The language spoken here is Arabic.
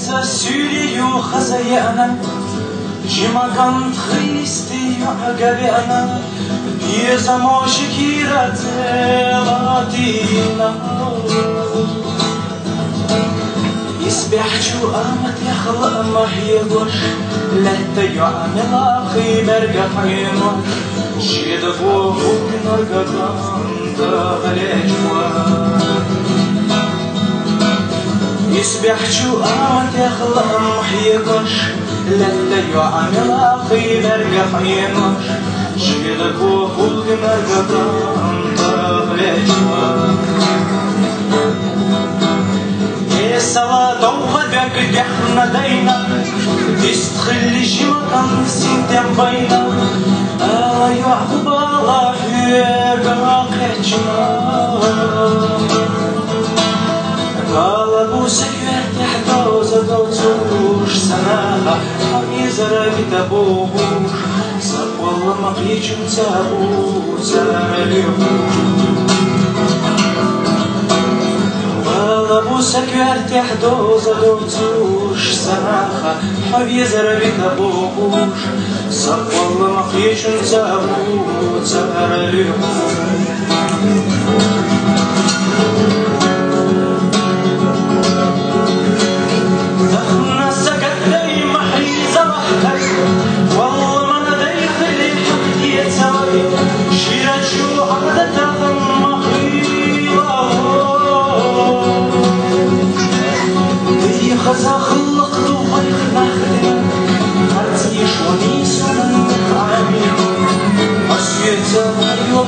Asbjeta sürüyor hazayana Jimagan Hristiyo agaviana Pieza moshi kirate latina يسبح شو قامت يخلق ما يقوش لا يعمل أخي برقى حيمه شيد فوق تغليش يسبح شو قامت يخلق ما يقوش لا يعمل أخي برقى حيمه شيد فوق نرقى تغليش سوا دوغا بك دحنا دينا. تستخلي جمكان سنتم بينا. آيو عقب الله يقا قيتنا قال حميزر بتبوش صف والله ما قيتش تابو تابو سكر تحدوز دوتوش سناخا حبي زربي تبوش صف والله ما خيش تابو تبر اليوم وقته هرچی شما نیستم همین آسیه زمین و